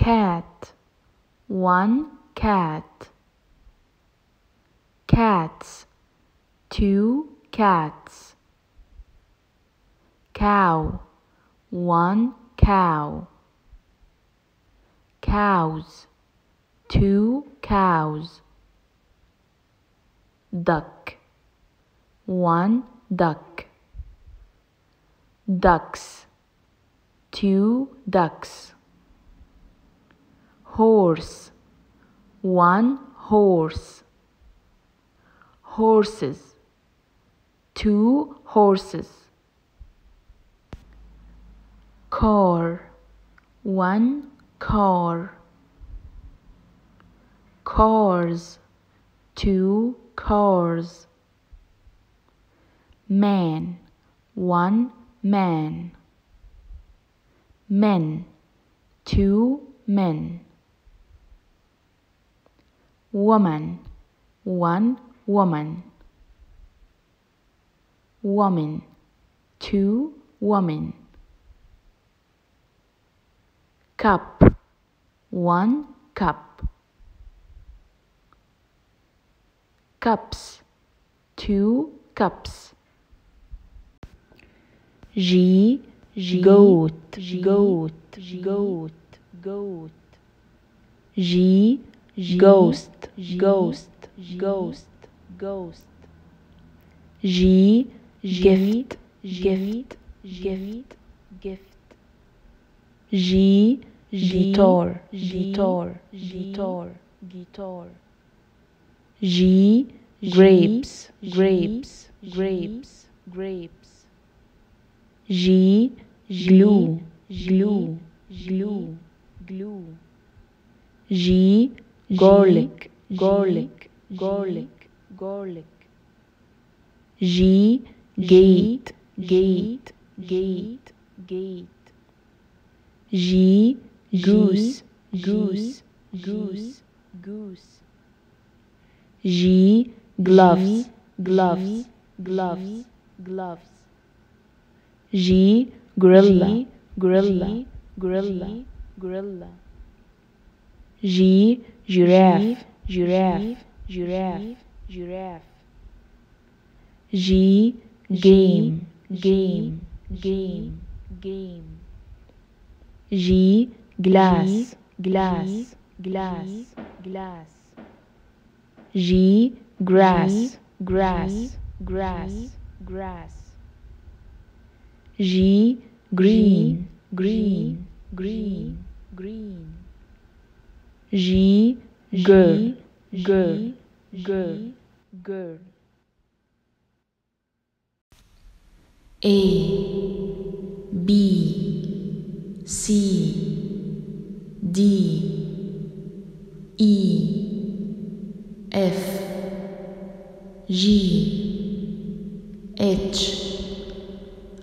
cat. One cat. Cats. Two cats. Cow. One cow. Cows. Two cows. Duck. One duck. Ducks. Two ducks horse. One horse. Horses. Two horses. Car. One car. Cars. Two cars. Man. One man. Men. Two men woman. One woman. Woman. Two women. Cup. One cup. Cups. Two cups. G, G goat, G goat, G goat, goat. G ghost, ghost, ghost, ghost. G, gift, gift, gift, gift. G, guitar, guitar, guitar, guitar. G, grapes, grapes, grapes, grapes. G, glue, glue, glue, glue. G, garlic, garlic, garlic, garlic. G, gate, gate, gate, gate. G, goose, goose, goose, goose. G, gloves, gloves, gloves, gloves. G, gorilla, gorilla, gorilla, gorilla. G, giraffe, giraffe, giraffe, giraffe. G, game, game, game, game. G, glass, glass, glass, glass. G, grass, grass, grass, grass. G, green, green, green, green. G, girl, girl, girl, girl. A, B, C, D, E, F, G, H,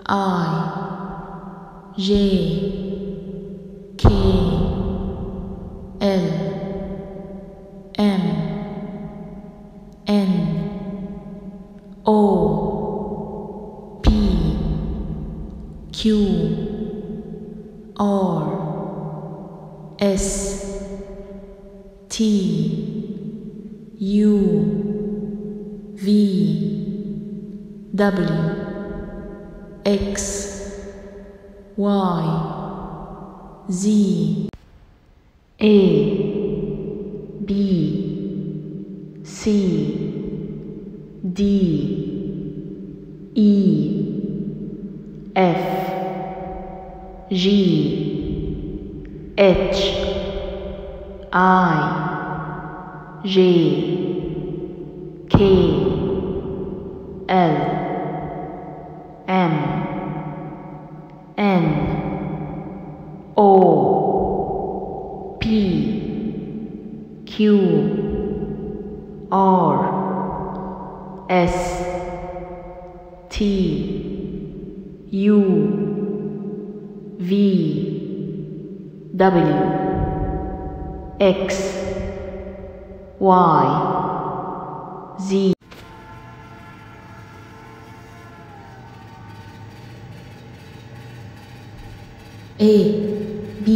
I, J, W, X, Y, Z, U V W X Y Z. A B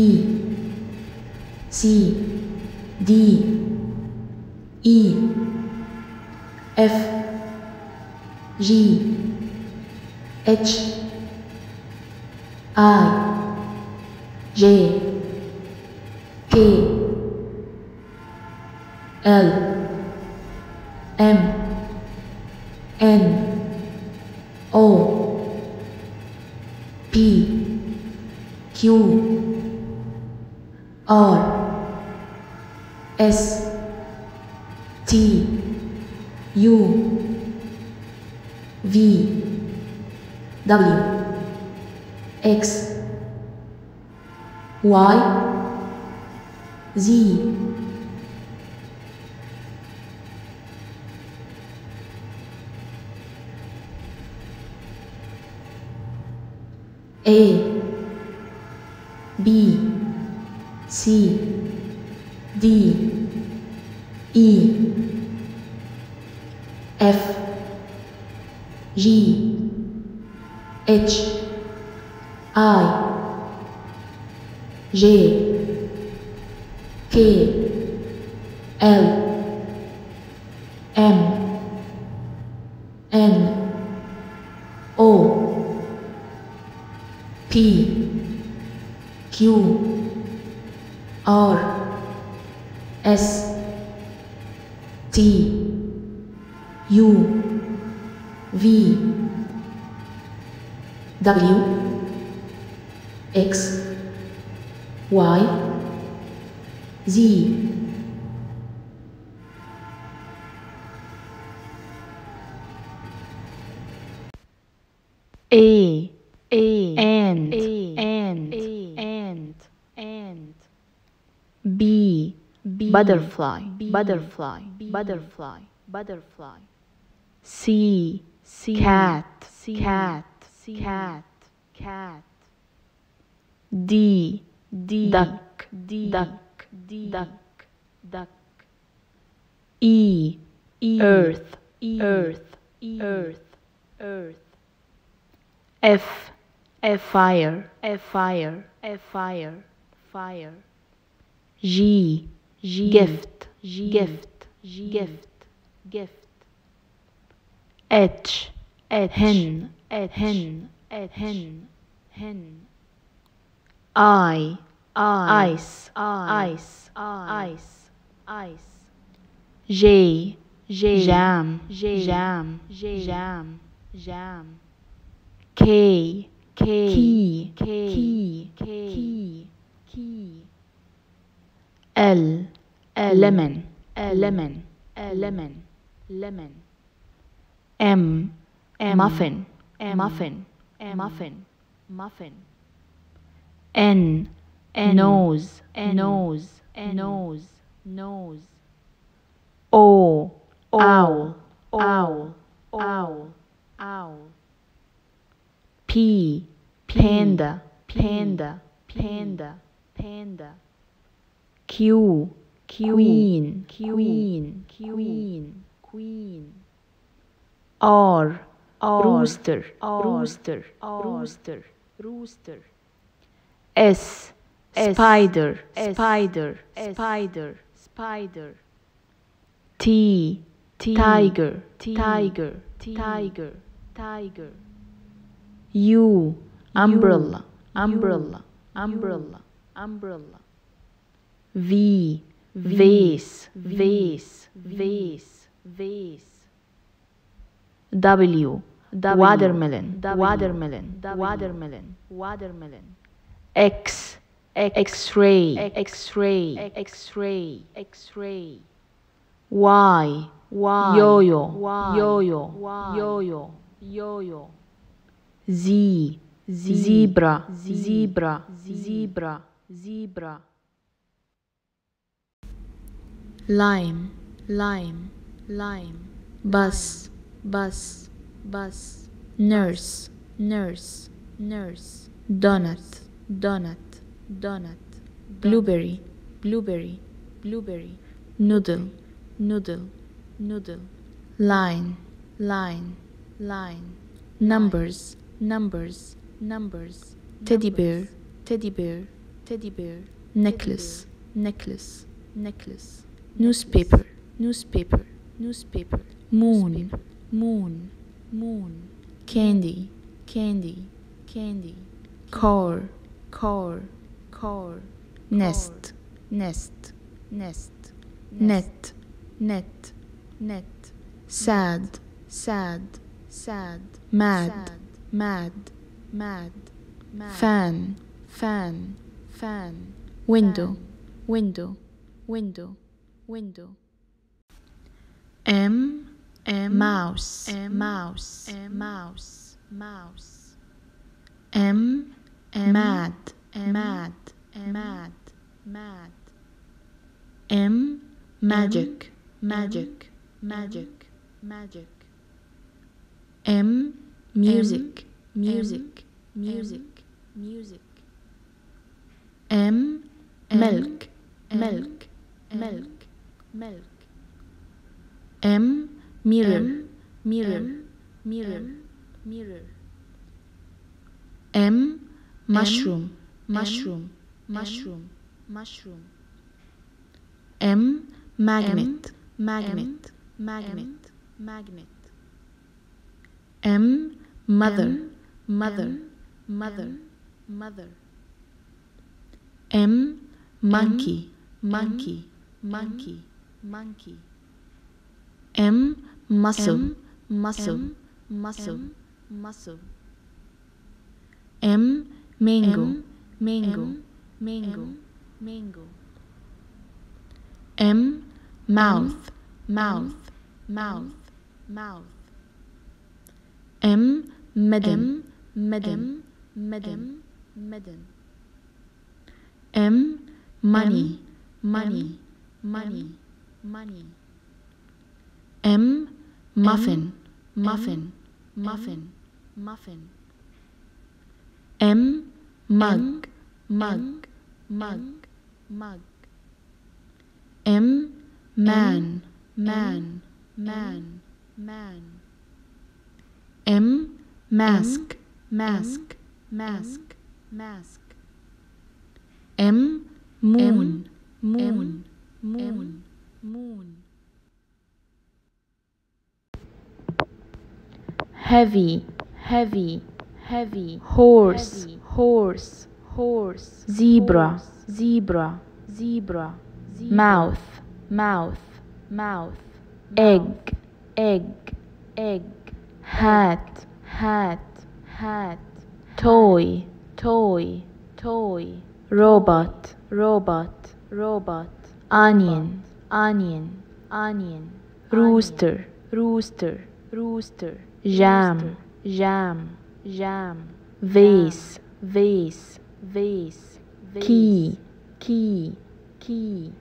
C Q R S T U V W X Y Z A Q R S T U V W X Y Z A A and A and A and and B B butterfly. B butterfly. B butterfly. Butterfly. C C cat. C cat. C cat. Cat. D D duck. D duck. D duck. Duck. E. E. Earth. E. Earth. E. Earth. Earth. F F. Fire. F. Fire. F. Fire. Fire G G gift. G gift. G gift. Gift. H H hen. H hen. H hen. Hen. I I ice. Ice. Ice. Ice. J J jam. J jam. J jam. Jam. K K key. K key. K key. Key L. L. Lemon. L. Lemon. L. Lemon. Lemon. M. M. Muffin. M. Muffin. M. Muffin. Muffin. N. N. Nose. N. Nose. N. Nose. Nose. O. Owl owl owl owl P. Panda. Panda. Panda. Panda Q. Queen. Queen. Queen. Queen. R rooster. Rooster. Rooster. Rooster. S. Spider. Spider. Spider. Spider. T. Tiger. Tiger. Tiger. Tiger. U. Umbrella. Umbrella. Umbrella. Umbrella V V vase vase vase vase W watermelon watermelon watermelon watermelon. X X-ray X-ray X-ray. X-ray. Y Y yo-yo yo-yo yo-yo yo-yo. Z Z zebra zebra zebra zebra lime lime lime. Bus bus bus. Nurse nurse nurse. Donut donut donut. Blueberry blueberry blueberry. Noodle noodle noodle. Line line line. Numbers numbers numbers. Teddy bear. teddy bear teddy bear. Necklace necklace necklace newspaper. Newspaper. Newspaper. Moon. Moon. Moon. Candy. Candy. Candy. Car. Car. Car. Nest. Nest. Nest. Net. Net. Net. Sad. Sad. Sad. Mad. Mad. Mad. Mad. Fan. Fan. Fan. Window. Window. Window window. M M mouse. M mouse. M mouse. Mouse. M M mad mad mad mad m magic. Magic. Magic. Magic. M music. Music. music. Music. M milk. Milk. Milk milk m mirror. M, mirror. Mirror. Mirror. M mushroom. Mushroom. Mushroom. mushroom. M magnet. Magnet. Magnet. Magnet. M mother. M, mother. Mother. Mother. m monkey. Monkey monkey monkey. M muscle. M, muscle. Muscle. Muscle. M mango. M, mango. Mango. Mango. M mouth. Mouth. Mouth. Mouth. M madam M, madam madam madam m money. Money. Money money m muffin. Muffin. Muffin. muffin. M mug. Mug. Mug. Mug. M man. Man. man. Man. M mask. Mask. Mask. Mask. M moon. Moon. Moon moon heavy heavy heavy. Horse heavy, horse. Horse Zebra. horse, zebra. Zebra zebra, mouth mouth mouth. Egg egg egg. Hat hat hat. Toy toy toy. Robot robot. robot. Onion onion. Onion. Rooster. Rooster. Rooster. Jam. jam. Jam. Vase. Vase. Vase. Key. key. Key.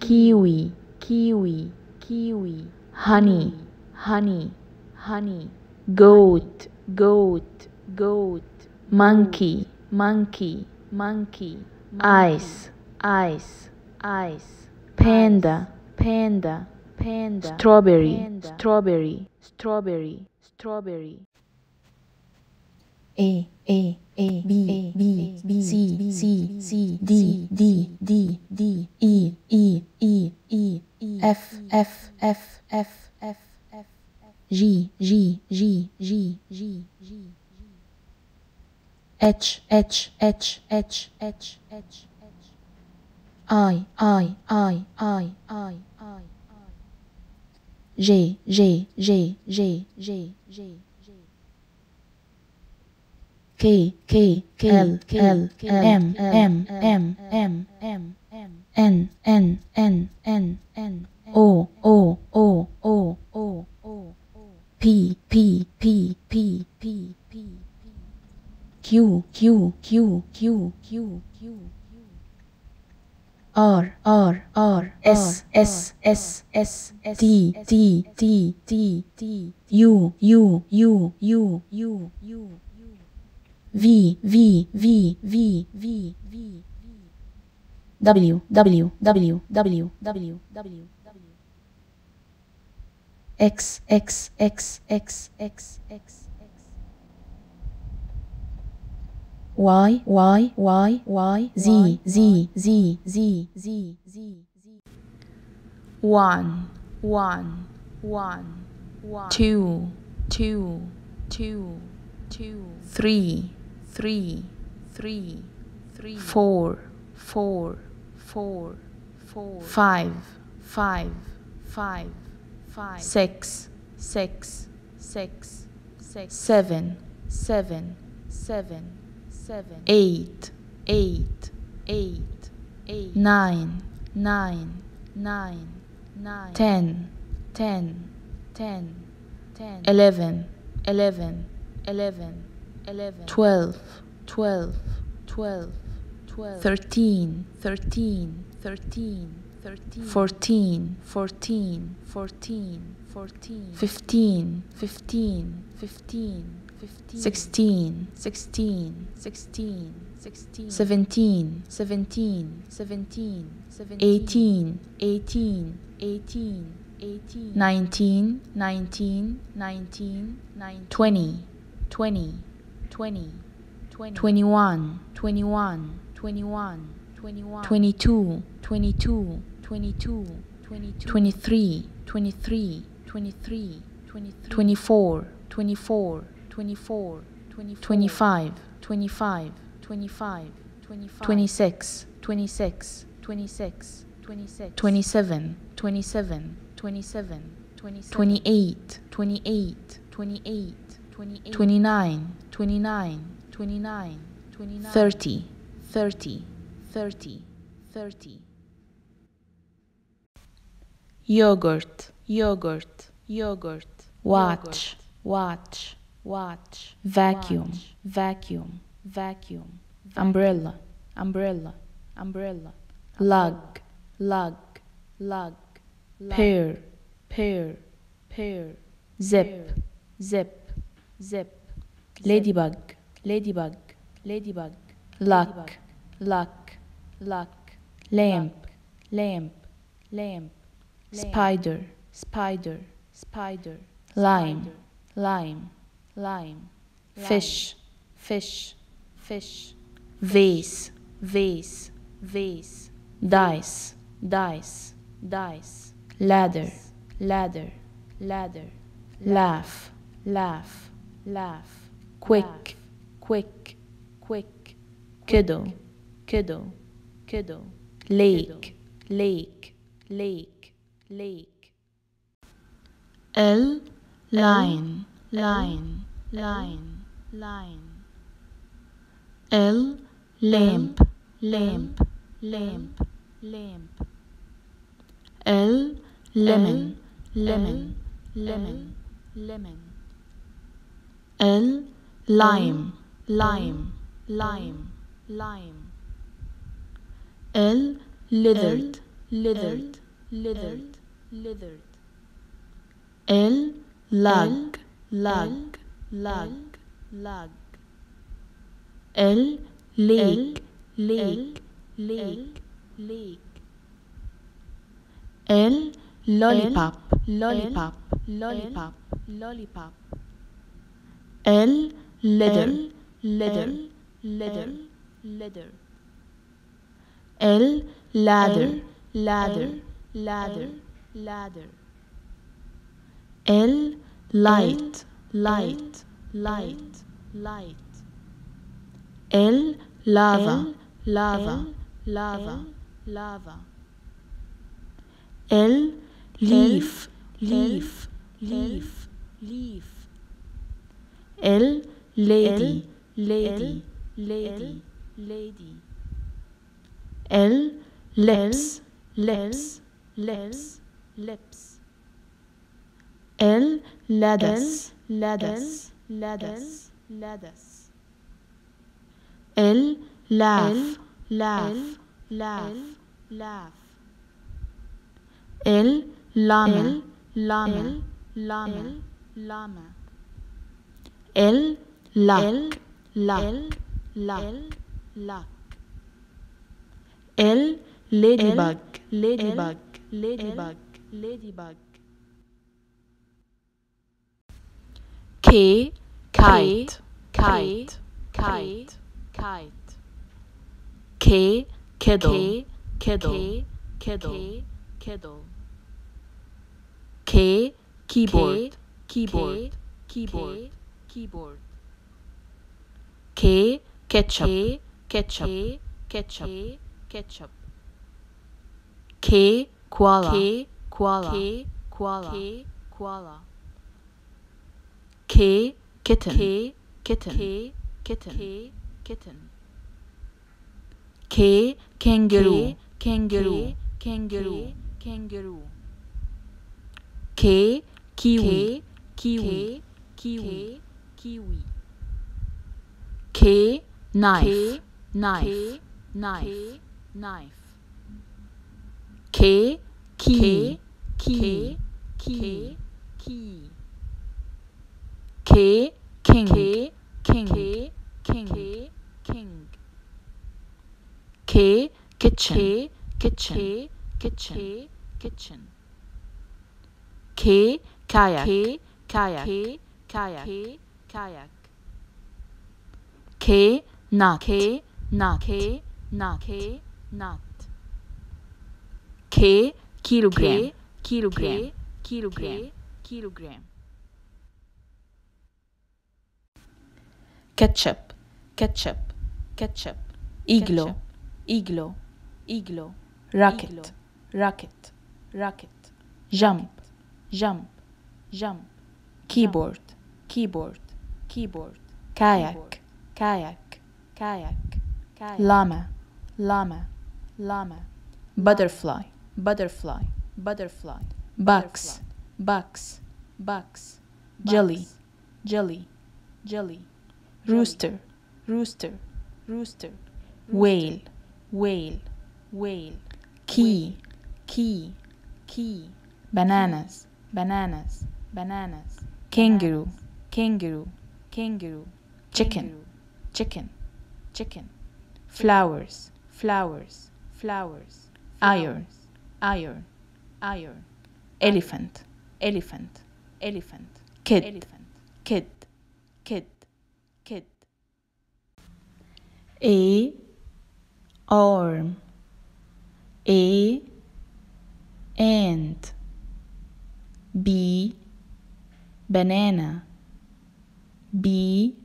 Kiwi. Kiwi. Kiwi. Honey. Honey. Honey. Goat. Goat. Goat. Monkey. Monkey. Monkey. Ice. Ice. Ice panda. Panda. Panda. Strawberry. Panda, strawberry. Strawberry. Strawberry. A. A. A. B. B. B. C. C. C. D. D. D. D. E. E. E. E. F. F. F. F. F. F. G. G. G. G. G. G. H. H. H. H. H. H I I I I I I J J J J J J K K K L L M M M M M M N N N N N O O O O O O P P P P P P Q Q Q Q Q Q R R R S S S S T T T T T U U U U U U. V V V V V V. W W W W W W. X X X X X X X Y Y Y Y Z Z Z Z Z Z one, one, one, one, two, two, two, two, three, three, three, three, four, four, four, four, five, five, five, five, six, six, six, six, seven, seven, seven, seven, eight, eight, eight, eight, nine, nine, nine, nine, ten, ten, ten, ten, eleven, eleven, eleven, eleven, twelve, twelve, twelve, twelve, thirteen, thirteen, thirteen, thirteen, fourteen, fourteen, fourteen, fourteen, fifteen, fifteen, fifteen, fifteen, sixteen, sixteen, sixteen, sixteen, seventeen, seventeen, seventeen, seventeen, eighteen, eighteen, eighteen, eighteen, nineteen, nineteen, nineteen, nineteen, twenty, twenty, twenty, twenty, twenty-one, twenty-one, twenty-one, twenty-one, twenty-two, twenty-two, twenty-two, twenty-two, twenty-three, twenty-three, twenty-three, twenty-three, twenty-four, twenty-four, twenty-four, twenty-five, twenty-five, twenty-five, twenty-five, twenty-six, twenty-six, twenty-six, twenty-six, twenty-seven, twenty-seven, twenty-seven, twenty-eight, twenty-eight, twenty-eight, twenty-eight, twenty-nine, twenty-nine, twenty-nine, twenty-nine, thirty, thirty, thirty, thirty. Yogurt, yogurt, yogurt. Watch, watch, watch. Vacuum, vacuum, vacuum. Umbrella, umbrella, umbrella. Lug, lug, lug. Pair. Pair. Pair. Zip, zip, zip. Ladybug, ladybug, ladybug. Luck, luck, luck. Lamp, lamp, lamp. Spider, spider, spider. Lime, lime, lime. Fish, fish, fish. Vase, vase, vase. Dice, dice, dice. Ladder, ladder, ladder. Laugh, laugh, laugh. Quick, quick, quick. Kiddo, kiddo, kiddo. Lake, lake, lake, lake. L. Line line line line. L lamp lamp lamp lamp. L lemon lemon lemon lemon. L lime lime lime lime. L lithered lithered lithered lithered L lug lug. Lug. Lug. L. Lake lake lake lake L. Lollipop. Lollipop. Lollipop. Lollipop. L. Leather. Leather. Leather. Leather. L. Ladder ladder ladder ladder L light. Light. Light. Light. L lava. Lava. Lava. Lava. L leaf. Leaf. Leaf. Leaf. L lady. Lady. Lady. Lady. L lips. Lips. Lips. Lips L ladders ladders ladders ladders L laugh. Laugh. Laugh. Laugh. L llama. Llama. Llama. Llama. L luck. Luck. Luck. Luck. L ladybug. Ladybug. Ladybug K kite. Kite. Kite. Kite. K kettle kettle kettle kettle K keyboard. Keyboard. Keyboard. Keyboard. K ketchup. Ketchup. Ketchup. Ketchup. K koala. K koala. K koala. K koala K kitten. K kitten. K kitten. K kitten. K kangaroo. K kangaroo. K kangaroo. K kangaroo. K kiwi. K kiwi. K kiwi. K kiwi. K knife. K knife. K knife. K knife. K key. K key. K key. Key K king. K king. K king. K king. K kitchen. K kitchen. K kitchen. K kitchen. K kayak. K kayak. K kayak. K kayak. K nut K nut K nut K nut K kilogram. K kilogram. K kilogram. K kilogram ketchup. Ketchup. Ketchup. Igloo igloo igloo rocket. Rocket. Rocket. Jump. Jump. Jump. Keyboard. Keyboard. Keyboard. Kayak. Kayak. Kayak. Llama. Llama. Llama. Butterfly. Butterfly. Butterfly. Bucks. Bucks. Bucks. Jelly. Jelly. Jelly rooster. Rooster. Rooster. Whale. Whale. Whale. Key. Key. Key. Bananas. Bananas. Bananas. Kangaroo. Kangaroo. Kangaroo. Chicken. Chicken. Chicken. Flowers. Flowers. Flowers. Iron. Iron. Iron. Elephant. Elephant. Elephant. Kid. Elephant. Kid kid. Kid a arm. A and b banana. B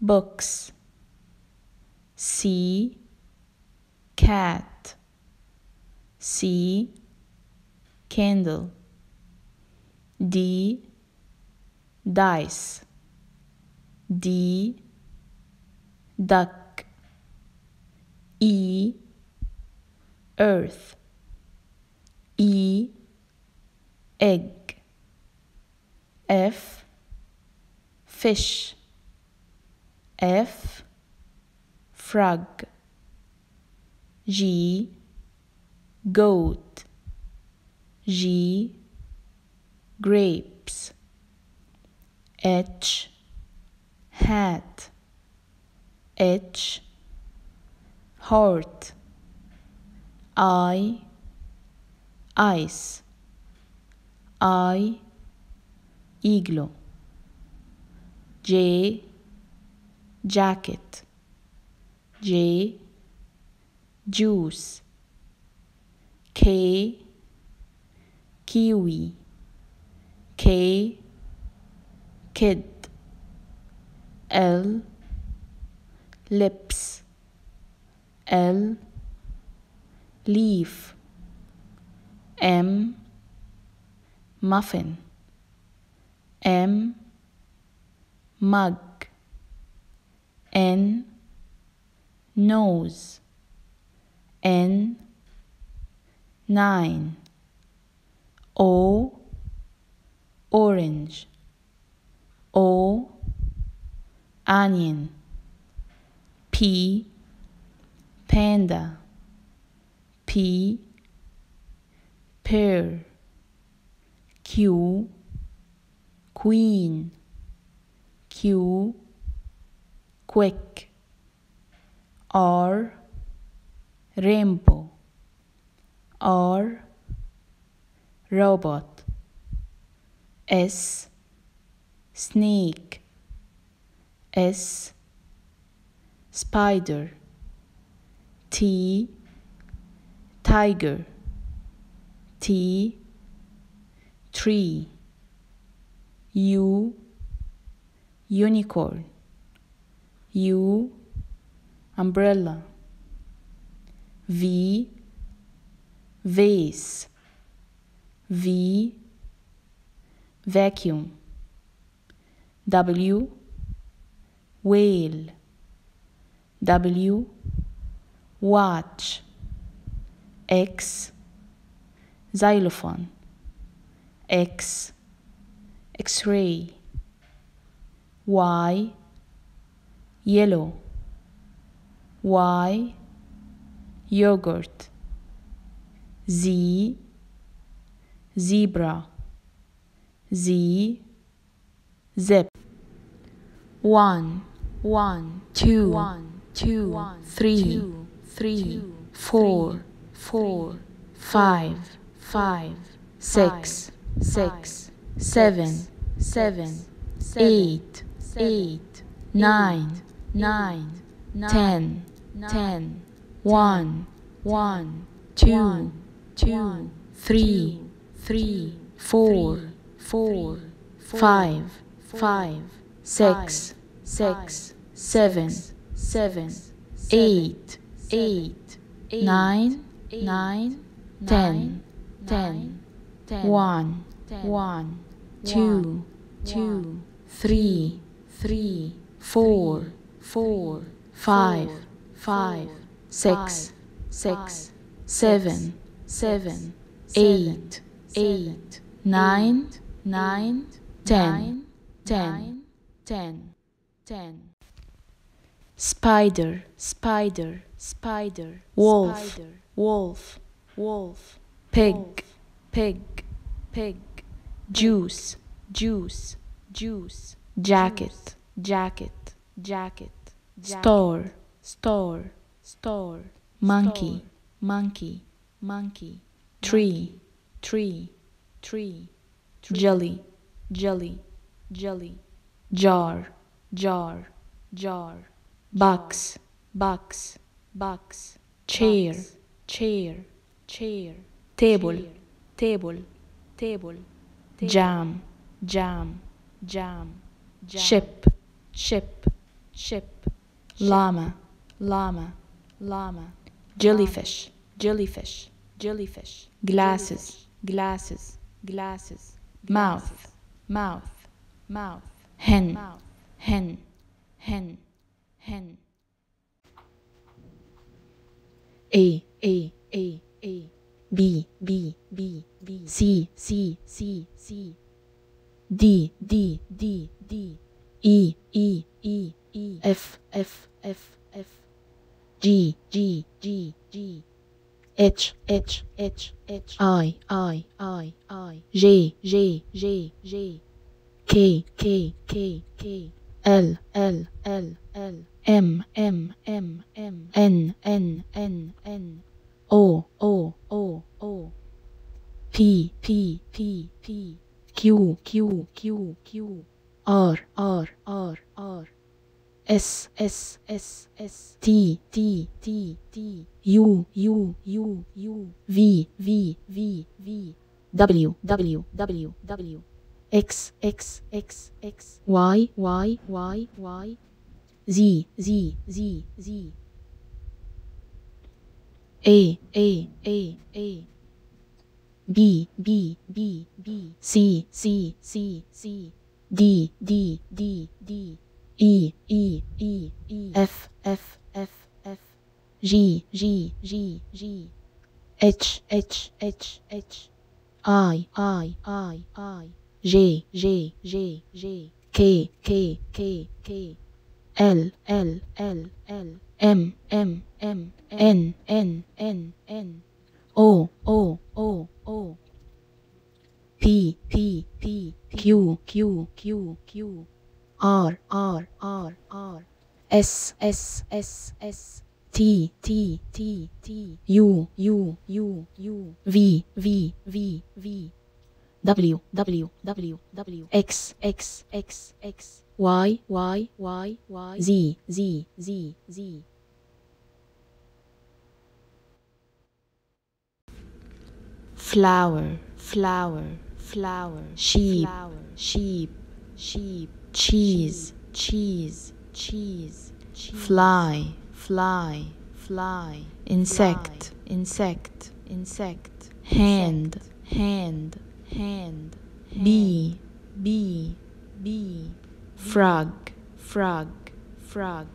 books. C cat. C candle. D dice. D duck E earth E egg F fish F frog G goat G grapes H hat H. Heart I. Ice. I. Igloo J. Jacket. J. Juice. K. Kiwi. K. Kid. L lips. L. Leaf. M. Muffin. M. Mug. N. Nose. N. Nine. O. Orange. O. Onion P panda. P pear. Q queen. Q quick R rainbow. R robot. S snake. S spider T tiger T tree U unicorn U umbrella V vase V vacuum W whale W watch X xylophone X X-ray Y yellow Y yogurt Z zebra Z zip one one two one two three three four four five five six six seven seven eight eight nine nine ten ten one one two two three three four four five five six six seven seven eight eight nine nine ten ten one one two two three three four four five five six six seven seven eight eight nine nine ten ten ten ten spider spider spider wolf spider, wolf wolf pig pig pig. Juice juice juice. Jacket jacket jacket store store store. Monkey monkey monkey. Tree tree. Tree. Jelly jelly jelly. Jar jar jar box box box. Chair chair chair. Table table table. Jam jam jam. Ship ship ship. Llama llama llama. Jellyfish jellyfish jellyfish. Glasses glasses glasses. Mouth mouth mouth. Hen hen hen hen. A A A A B B B B C C C C. D D D D. E E E E. F F F F. G G G G. H H H H. I I I I. J J J J. K K K K L. L. L. L. M. M. M. M. N. N. N. N. O. O. O. O. P. P. P. P. Q. Q. Q. Q. R. R. R. R. S. S. S. S. T. T. T. T. U. U. U. U. V. V. V. V. W. W. W. W X X X X Y Y Y Y. Z Z Z Z. A A A A. B B B B. C C C C. D D D D. E E E E. F F F F. G G G G. H H H H. I I I I J J J J K K K K L L L L M M M N N N N O O O O P P P Q Q Q Q R R R R S S S S T T T T U U U U V V V V W W W W X X X X Y Y Y Y Z Z Z Z. Flower, flower, flower, sheep flower, sheep sheep. Cheese, cheese, cheese, fly, fly, fly, insect, insect, insect, hand, hand, hand, bee, bee, bee, frog, frog, frog,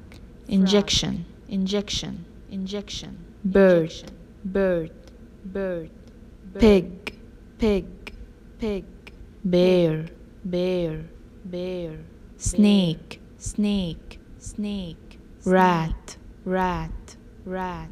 injection, injection, injection, bird, bird, bird, pig, pig, pig, bear, bear, bear, snake, snake, snake, rat, rat, rat,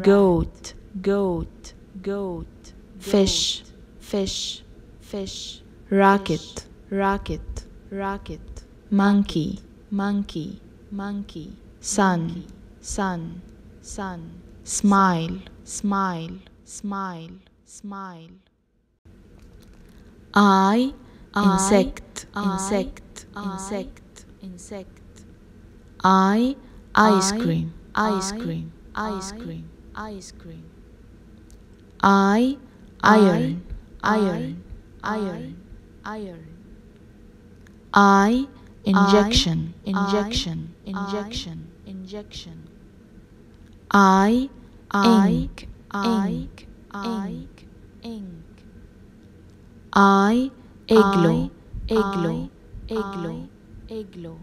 goat, goat, goat, fish, fish, fish, rocket, rocket, rocket, monkey, monkey, monkey, sun, sun, sun, smile, smile, smile, smile. I, insect, insect, insect, insect. I, ice cream, ice cream, ice cream, ice cream. I, iron, iron, iron, iron. I, injection, injection, injection, injection. I, ink, ink, ink, ink. I, igloo, igloo, igloo, igloo.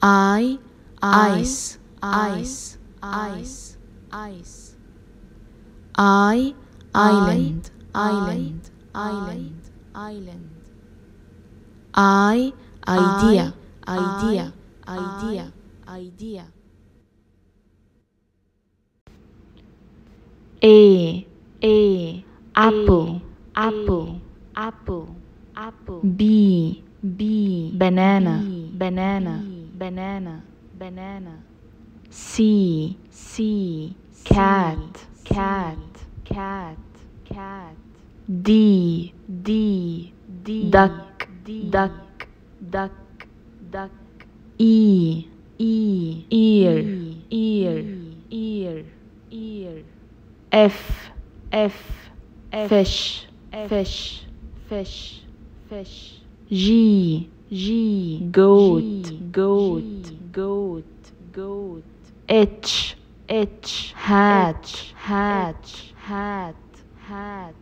I, ice, ice, ice, ice. I, island, island, island, island. I, idea, idea, idea, idea. A, A, apple, apple, apple, apple. B, B, banana, banana, banana, banana. C, C, cat, cat, cat, cat. D, D, D, duck, duck, duck, duck. E, E, ear, ear, ear, ear. F, F, fish, fish, fish, fish. G, G, goat, goat, goat, goat. H, H, hatch, hatch, hat, hat.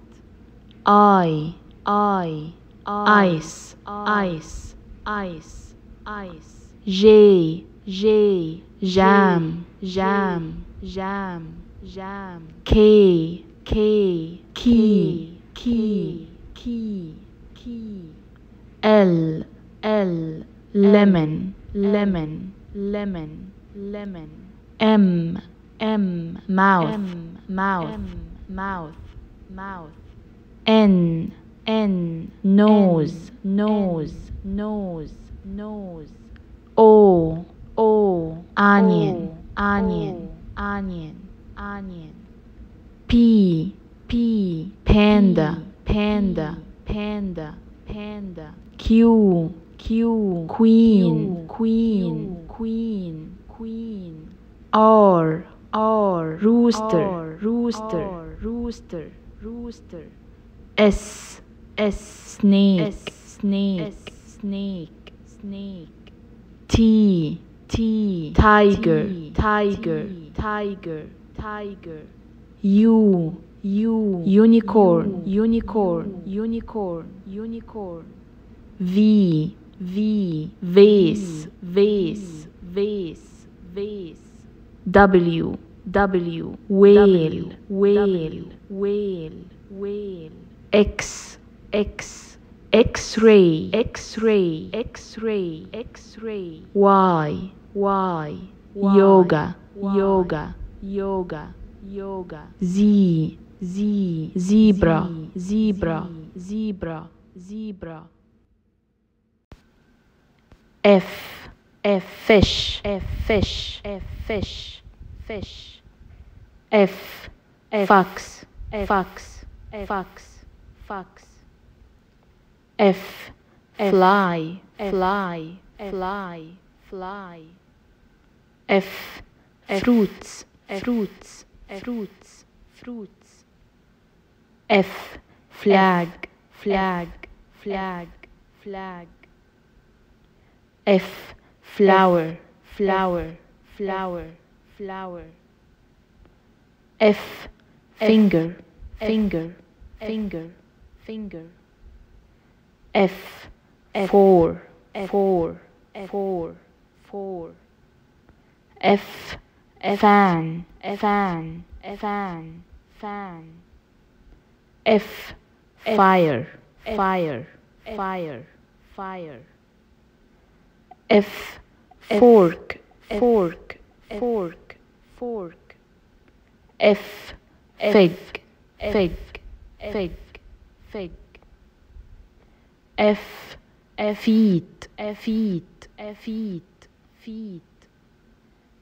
I, I, ice, ice, ice, ice. J, J, jam, jam, jam, jam. K, K, key, key, key, key. L, L, lemon, lemon, lemon, lemon. M, M, mouth, mouth, mouth, mouth. N, N, nose, nose, nose, nose. O, O, onion, onion, onion, onion. P, P, panda, panda, panda, panda. Q, Q, queen, queen, queen, queen. R, R, rooster, rooster, rooster, rooster. S, S, snake, snake, snake, snake. T, T, tiger, tiger, tiger, tiger. U, U, unicorn, unicorn, unicorn, unicorn. V, V, vase, vase, vase, vase. W, W, whale, whale, whale, whale. X, X, X-ray, X-ray, X-ray, X-ray. Y, Y, yoga, yoga, yoga, yoga. Z, Z, zebra, zebra, zebra, zebra. F, F, fish, F, fish, F, fish, fish. F, F, fox, F fox, F fox, fox. F, fly, fly, fly, fly. F, fruits, fruits, fruits, fruits. F, flag, flag, flag, flag. F, flower, flower, flower, flower. F, finger, finger, finger, finger. F, Four. Four. Four. Four. F, fan, fan, fan, fan. F, fire, fire, fire, fire. F, fork, fork, fork, fork. F, fig, fig, fig, fig. F, feet, feet, feet, feet.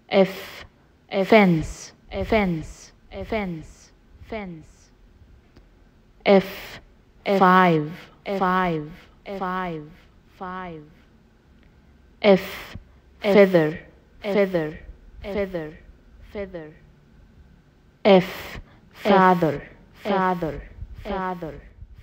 F, fence, fence, fence, fence. F, five, five, five, five. F, feather, feather, feather, feather. F, father, father, father, father.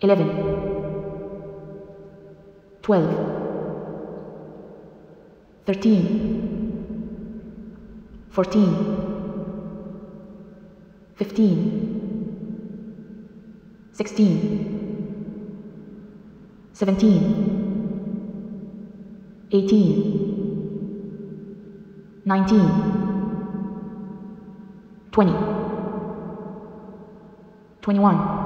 eleven, twelve, thirteen, fourteen, fifteen, sixteen, seventeen, eighteen, nineteen, twenty, twenty-one,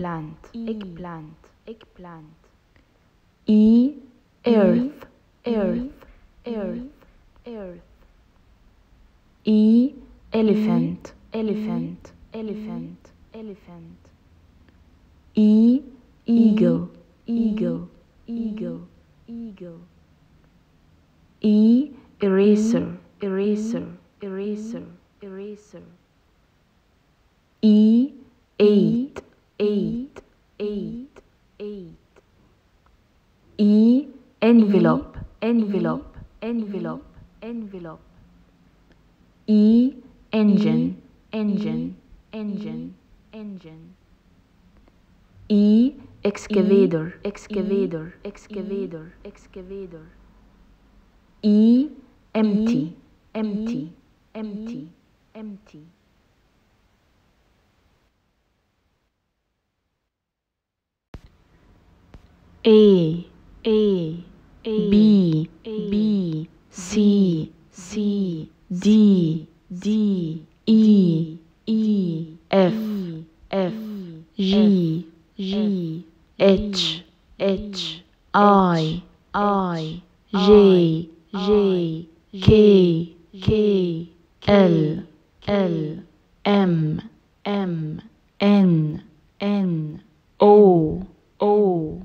eggplant, eggplant, eggplant. E, earth, earth, earth, earth. E, elephant, elephant, elephant, elephant. E, eagle, eagle, eagle, eagle. E, eraser, eraser, eraser, eraser. E, eight, eight, eight, eight. E, envelope, envelope, envelope, envelope. E, engine, engine, engine, engine. E, excavator, excavator, excavator, excavator. E, empty, empty, empty, empty. A, A, B, B, C, C, D, D, E, E, F, F, G, G, H, H, I, I, J, J, K, K, L, L, M, M, N, N, O, O,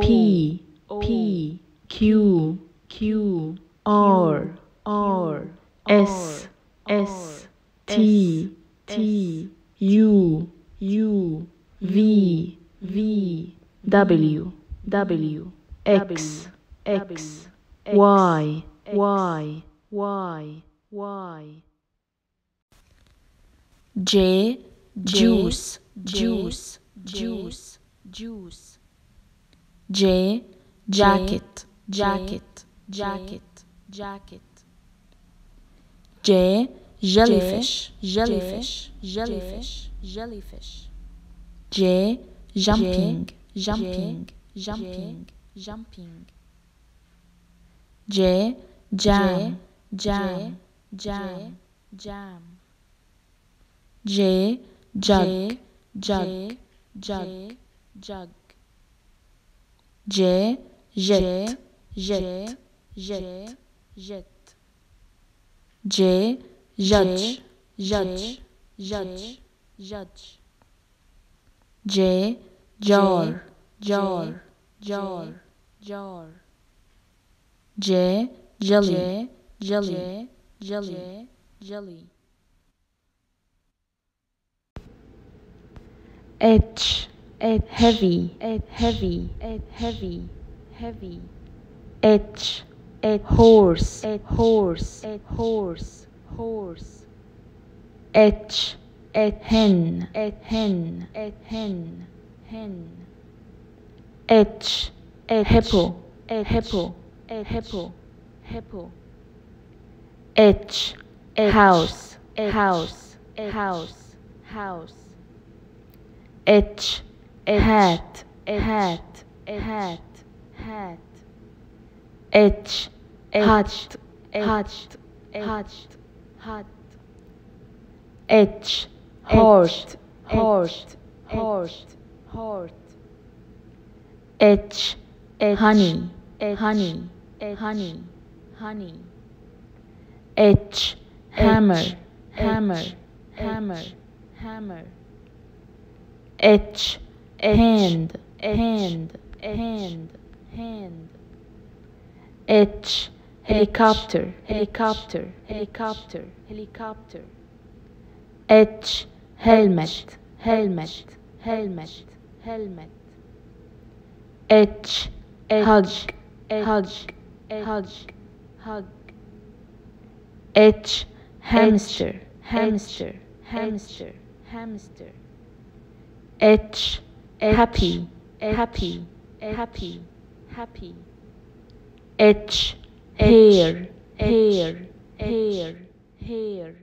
P, P, Q, Q, R, R, S, S, T, T, U, U, V V W W X X Y Y Y Y J juice juice juice juice J jacket jacket jacket jacket J jellyfish jellyfish jellyfish jellyfish J jumping jumping. Jumping. Jumping. J. Jam. Jam. Jam. Jam. J. Jug. Jug. Jug. Jug. J. Jet. Jet. Jet. Jet. J. Judge. Judge. Judge judge. J jar. Jar. Jar. Jar. J. Jelly. Jelly. Jelly. Jelly. H. H. Heavy. H. Heavy. H. Heavy. Heavy. H. H. Horse. H. Horse. H. Horse. Horse. H. H. Hen. H. Hen. H. Hen hen. H. H. Hippo H. Hippo H. Hippo hippo H. H. House. House. House. House. H. Hat. Hat. Hat. Hat. H. Hut hut hut hut H. Heart heart heart heart. H. Honey. Honey. Honey. Honey. H. Hammer. Hammer. Hammer. Hammer. H. Hand. Hand. Hand. Hand. H. Helicopter. Helicopter. Helicopter. Helicopter. H. Helmet. Helmet. Helmet helmet. H hug. Hug. Hug. Hug. H hamster. Hamster. Hamster. Hamster. H happy. Happy. Happy. Happy. H hair. Hair. Hair. Hair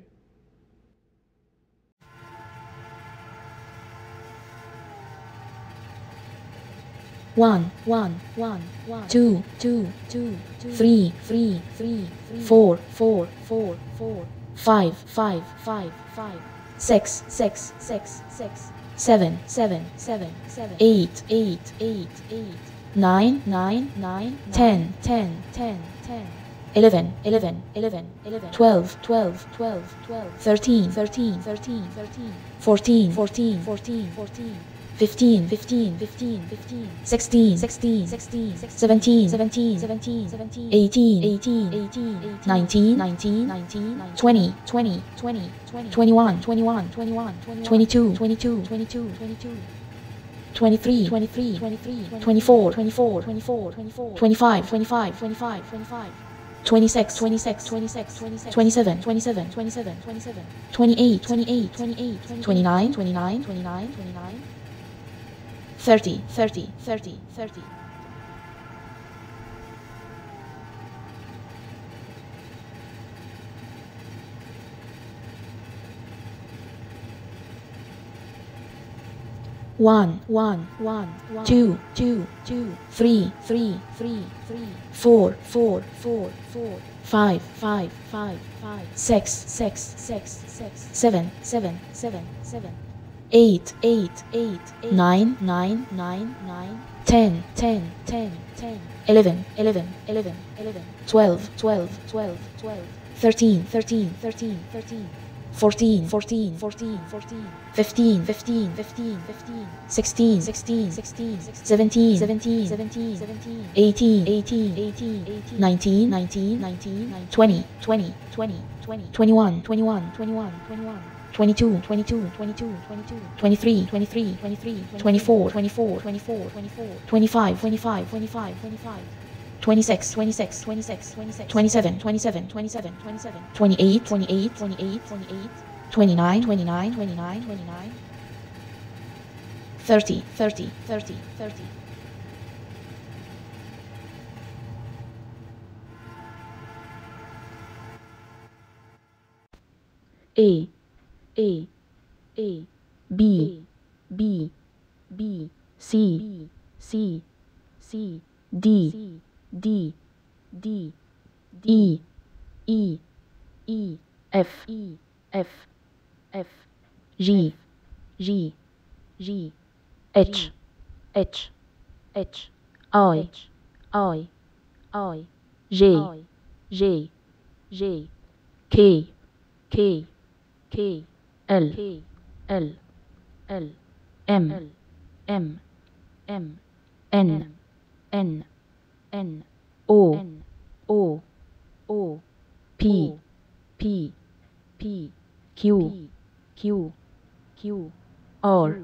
one, one, one, one, two, two, two, three, three, three, four, four, four, four, five, five, five, five, six, six, six, six, seven, seven, seven, seven, eight, eight, eight, eight, nine, nine, nine, ten, ten, ten, ten. 11, 11, 11, 11, 12, 12, 12, 12, 13, 13, 13, 13, 14, 14, 14, 14, 15, 15, 15, 15, 16, 16, 16, 17, 17, 17, 17, 18, 18, 18, 19, 19, 19, 20, 20, 20, 21, 21, 21, 22, 22, 22, 22. 23, 23, 23, 24, 24, 24, 24, 25, 25, 25, 25. 26, 26, 26, 26, 27, 27, 27, 27, 28, 28, 28, 29, 29, 29, 29, 30, 30, 30, 30. One, one, one, one, two, two, two, three, three, three, three, four, four, four, four, five, five, five, five, six, six, six, six, seven, seven, seven, seven, eight, eight, eight, eight, nine, nine, nine, nine, ten, ten, ten, ten, eleven, eleven, eleven, eleven, twelve, twelve, twelve, twelve, thirteen, thirteen, thirteen, thirteen. 14, 14, 14, 14, 15, 15, 15, 15, 16, 16, 16, 17, 17, 17, 17, 18, 18, 18, 18, 19, 19, 19, 20, 20, 20, 20, 21, 21, 21, 21, 22, 22, 22, 22, 23, 23, 23, 24, 24, 24, 24, 25, 25, 25, 25. 26, 26, 26, 26, 27, 27, 27, 27, 28, 28, 28, 28, 29, 29, 29, 29, 30, 30, 30, 30. A, A, A, B, B, B, C, C, C, D, D, D, E, E, E, F, E, F, F, G, G, G, H, H, H, I, I, I, J, J, J, K, K, K, L, L, L, M, M, M, N, N, N, O, O, O, P, P, P, Q, Q, Q, R,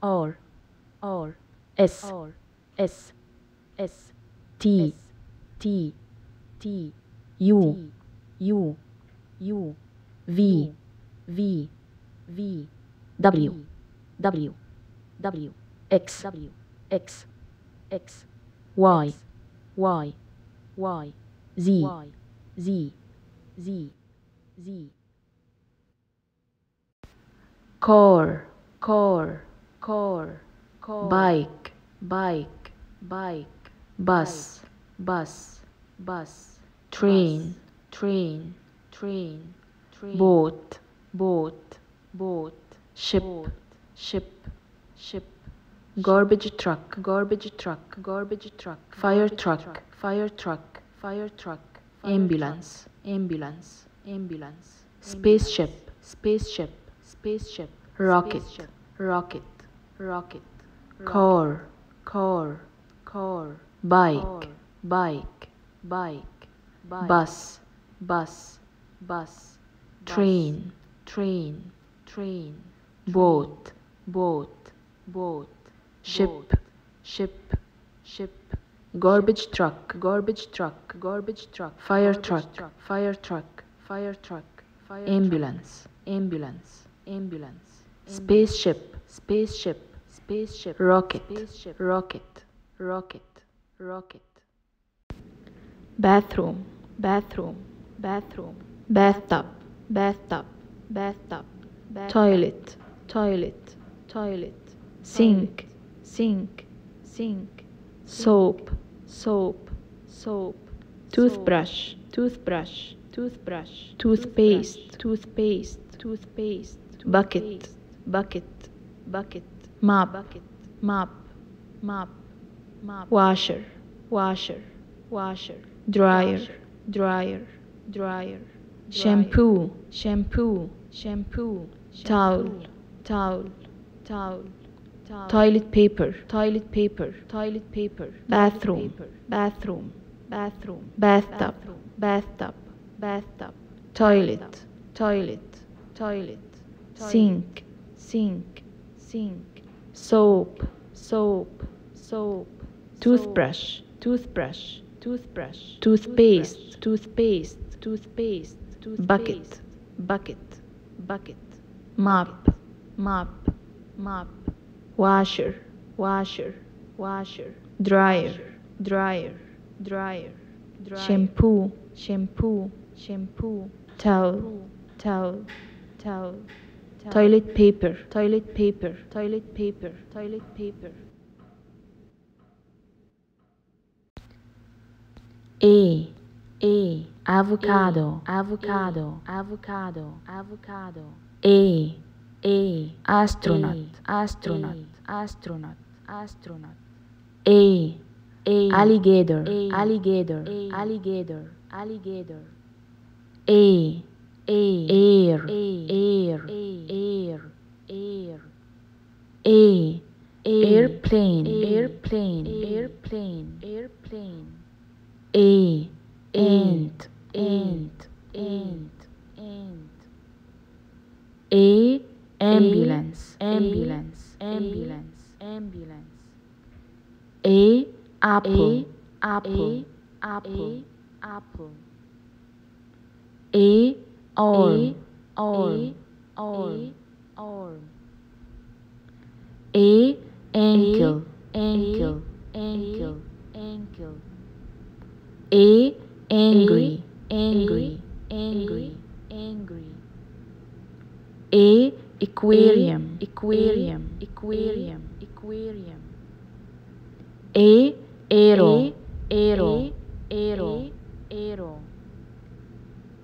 R, R, S, S, S, T, T, T, U, U, U, V, V, V, W, W, W, X, W, X, X, Y, Y, Y, Z, Z, Z, Z. Car, car, car, car. Bike, bike, bike. Bus, bus, bus. Train, train, train. Boat, boat, boat. Ship, ship, ship. Garbage truck, garbage truck, garbage truck. Fire truck, fire truck, fire truck. Ambulance, ambulance, ambulance. Spaceship, spaceship, spaceship. Rocket, rocket, rocket. Car, car, car. Bike, bike, bike. Bus, bus, bus. Train, train, train. Boat, boat, boat. Ship, ship, ship. Garbage truck, garbage truck, garbage truck. Fire truck, fire truck, fire truck. Ambulance, ambulance, ambulance. Spaceship, spaceship, spaceship. Rocket, rocket, rocket, rocket. Bathroom, bathroom, bathroom. Bathtub, bathtub, bathtub. Toilet, toilet, toilet. Sink, sink, sink. Soap, soap, soap. Toothbrush, toothbrush, toothbrush. Toothpaste, toothpaste, toothpaste. Bucket, bucket, bucket. Mop, mop, mop, mop. Washer, washer, washer. Dryer, dryer, dryer. Shampoo, shampoo, shampoo. Towel, towel, towel. Toilet paper, toilet paper, toilet paper. Bathroom, bathroom, bathroom. Bathtub, bathtub, bathtub. Toilet, toilet, toilet. Sink, sink, sink. Soap, soap, soap. Toothbrush, toothbrush, toothbrush. Toothpaste, toothpaste, toothpaste. Bucket, bucket, bucket. Mop, mop, mop. Washer, washer, washer. Dryer, dryer, dryer. dryer. Shampoo, shampoo, shampoo. Towel, towel, towel. Toilet paper, toilet paper, toilet paper, toilet paper. A, A, avocado, avocado, avocado, avocado. A, A, astronaut, astronaut, astronaut, astronaut. A, A, alligator, alligator, alligator, alligator. A, A, air, air, air, air. A, airplane, airplane, airplane, airplane. A, ant, ant, ant, ant. A, ambulance. Ambulance. Ambulance. Ambulance. A apple. Apple. Apple. Apple. A arm arm arm arm a ankle. Ankle. Ankle. Ankle. A angry. Angry. Angry. Angry. A aquarium aquarium aquarium aquarium a arrow arrow arrow arrow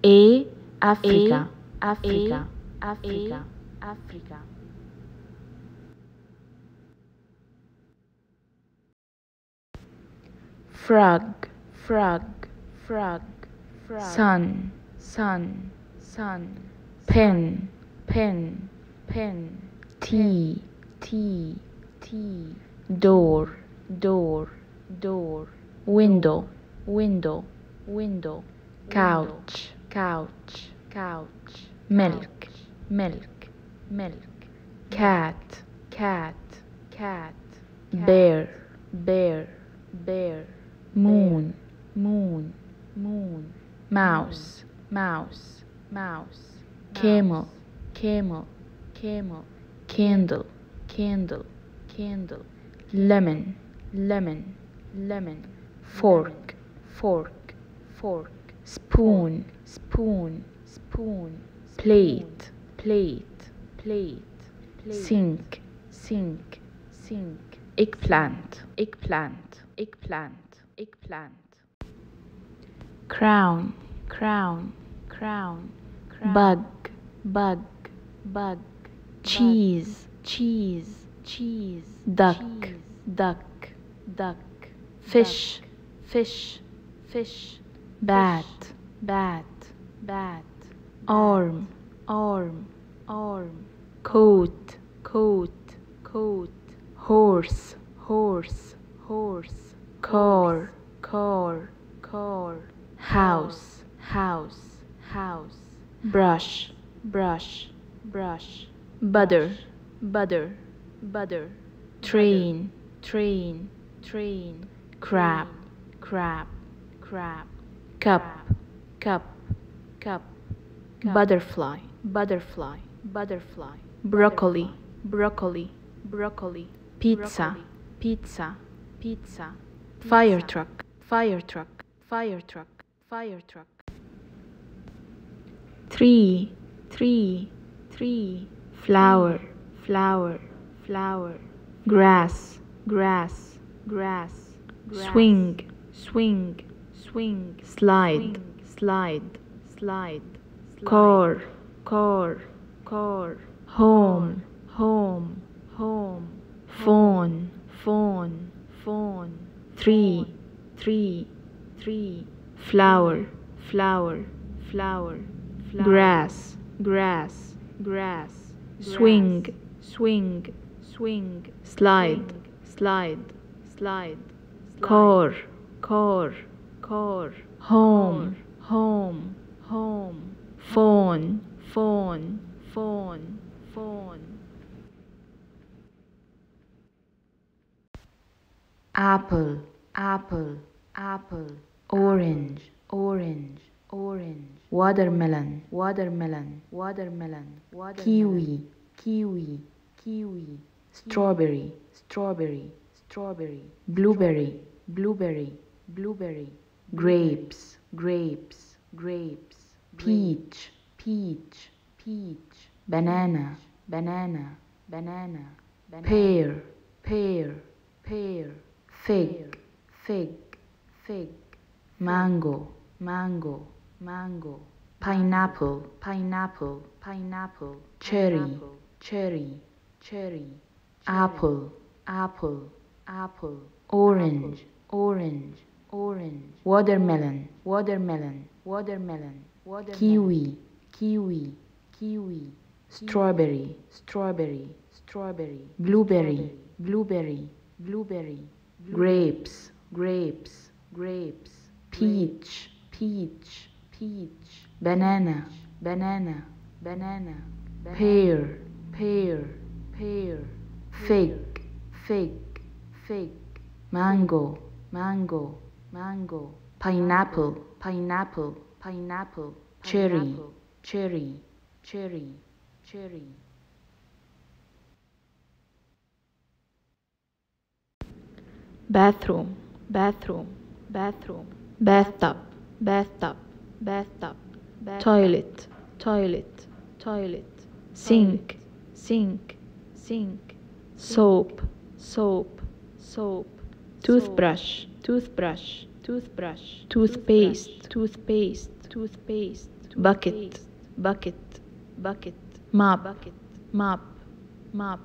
a africa. Africa. Africa. Africa. Frog. Frog frog. Frog. Sun. Sun. Sun. Pen. Pen. Pen. Tea tea tea door. Door. Door. Window. Window. Window. Couch. Couch. Couch. Milk. Milk. Milk. Cat. Cat. Cat. Bear. Bear. Bear. Moon. Moon moon. Mouse. Mouse. Mouse. Camel. Camel. Camel. Candle. Candle. Candle. Lemon. Lemon. Lemon. Fork. Fork. Fork. Spoon. Spoon. Spoon. Plate. Plate. Plate. Sink. Sink. Sink. Eggplant. Eggplant. Eggplant. Eggplant crown crown crown bug bug bug. Cheese cheese cheese duck duck duck. Fish fish fish. Bat bat bat. Arm arm arm. Coat coat coat. Horse horse horse. Car car car house house house. Brush brush brush. Butter butter butter. Train train train. Crab crab crab cup cup cup. Butterfly. Butterfly butterfly. Broccoli. Broccoli broccoli. Pizza. Pizza pizza. Fire truck fire truck fire truck fire truck. Three three three. Flower flower flower grass grass grass. Swing swing swing. Slide slide slide. Car car car home home home. Phone phone phone. Three three three flower flower flower grass grass grass. Swing swing swing. Slide slide slide car car car home home home. Phone phone phone phone. Apple apple apple orange orange orange. Watermelon watermelon watermelon, watermelon. kiwi kiwi kiwi. Strawberry strawberry strawberry. Blueberry blueberry blueberry. grapes grapes grapes. peach peach peach. Banana banana banana pear pear pear. fig fig fig mango mango mango pineapple pineapple pineapple cherry cherry cherry apple apple apple orange orange orange watermelon watermelon watermelon kiwi kiwi kiwi strawberry strawberry strawberry blueberry blueberry blueberry grapes grapes grapes peach peach peach. Banana banana banana. Pear pear, pear, fig, fig, fig, mango, mango, mango, pineapple, pineapple, pineapple, cherry, cherry, cherry, cherry. bathroom, bathroom, bathroom, bathtub, bathtub, bathtub, toilet, toilet, toilet, sink, sink, sink, soap, soap, soap, toothbrush, toothbrush, toothbrush, toothpaste, toothpaste, toothpaste, bucket, bucket, bucket, mop, mop, mop,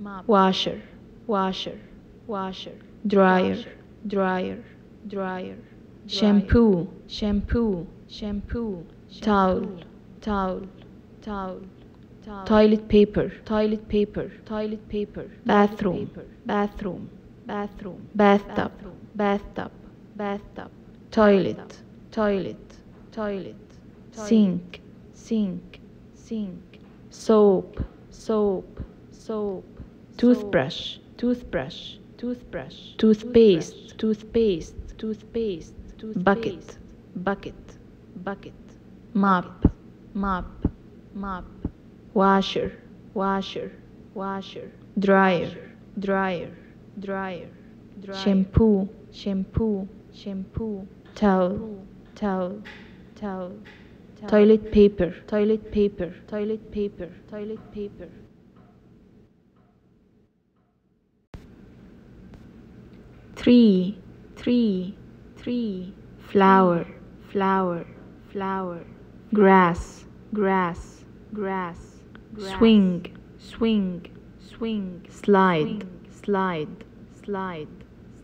mop, washer, washer, washer, dryer, dryer, dryer, shampoo, shampoo, shampoo, towel, towel, towel, toilet paper, toilet paper, toilet paper, bathroom, bathroom, bathroom, bathtub, bathtub, bathtub, toilet, toilet, toilet, sink, sink, sink, soap, soap, soap, toothbrush, toothbrush, toothbrush, toothpaste, toothpaste, toothpaste, bucket, bucket, bucket, mop, mop, mop, washer, washer, washer, dryer, dryer, dryer, shampoo, shampoo, shampoo, towel, towel, towel, toilet paper, toilet paper, toilet paper, toilet paper. Three, three, three, flower, flower, flower, grass, grass, grass, swing, swing, swing, slide, slide, slide,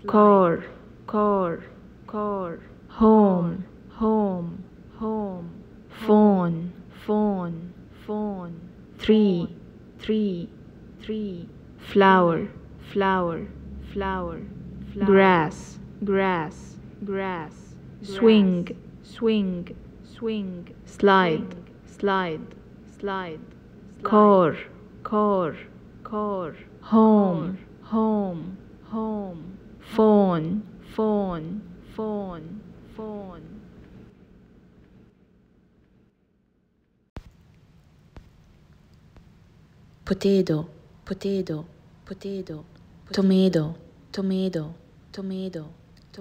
car, car, car, home, home, home, phone, phone, phone, three, three, three, flower, flower, flower, grass, grass, grass, swing, swing, swing, slide, slide, slide, car, car, car, home, home, home, phone, phone, phone, phone. potato, potato, potato, tomato, tomato, tomato,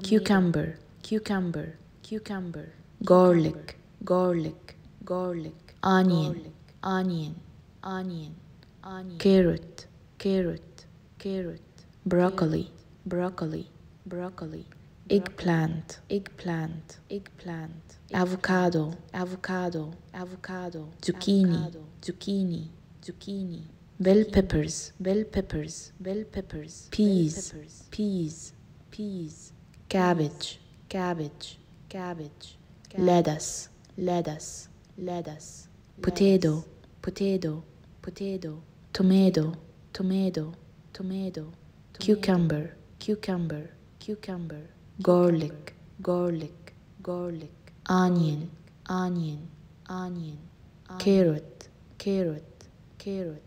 cucumber, cucumber, cucumber, garlic, garlic, garlic, onion, onion, onion, onion, carrot, carrot, carrot, broccoli, broccoli, broccoli, eggplant, eggplant, eggplant, avocado, avocado, avocado, zucchini, zucchini, zucchini, bell peppers, bell peppers, bell peppers, peas, peas, peas, cabbage, cabbage, cabbage, lettuce, lettuce, lettuce, potato, potato, potato, tomato, tomato, tomato, cucumber, cucumber, cucumber, garlic, garlic, garlic, onion, onion, onion, carrot, carrot, carrot,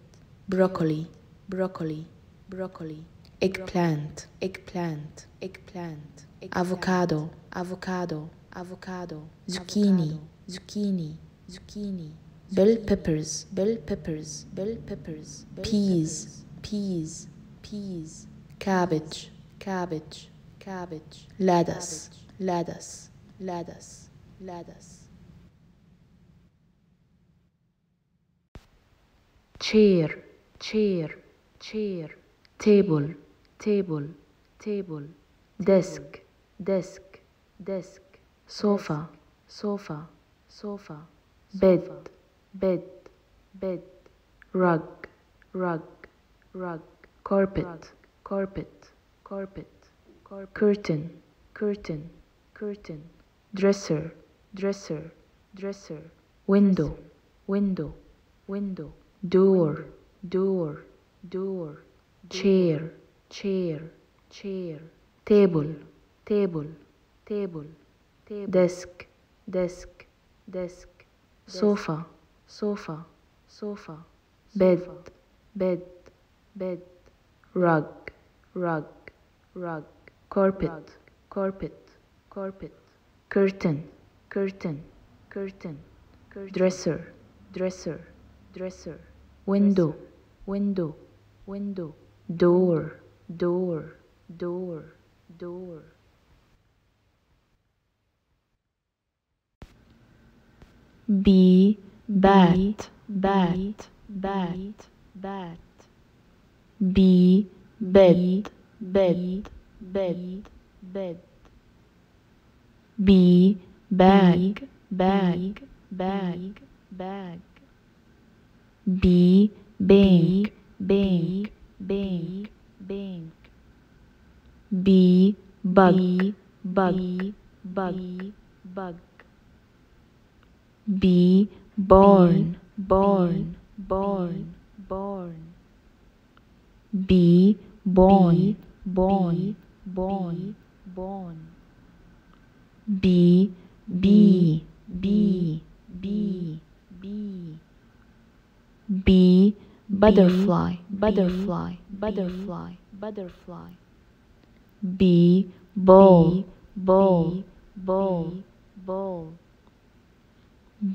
broccoli, broccoli, broccoli, eggplant, eggplant, eggplant, avocado, avocado, avocado, zucchini, zucchini, zucchini, bell peppers, bell peppers, bell peppers, peas, peas, peas, cabbage, cabbage, cabbage, lettuce, lettuce, lettuce, lettuce. chair, chair, chair, table, table, table, desk, desk, desk, sofa, sofa, sofa, bed, bed, bed, rug, rug, rug, carpet, carpet, carpet, curtain, curtain, curtain, dresser, dresser, dresser, window, window, window, door, door, door, chair, chair, chair, table, table, table, table. Desk, desk, desk, sofa, sofa, sofa, bed. Bed. Bed. Rug. Rug. Rug. Carpet. Carpet. Carpet. Curtain. Curtain. Curtain. Dresser. Dresser. Dresser. Window. Window. Window. Door. Door. Door. Door B bat bat bat bat B bed. Bed bed. Bed. B bag. Bag. Bag. Bag. B bank. Bank. Bank. Bank. B bug. Bug. Bug bug B born. Born. Born. Born. Be born. Born. Born. Born. Be, B B B B B butterfly. Butterfly. Butterfly. Butterfly. B ball ball ball ball